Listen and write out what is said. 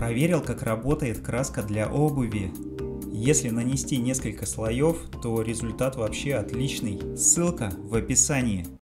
Проверил, как работает краска для обуви. Если нанести несколько слоев, то результат вообще отличный. Ссылка в описании.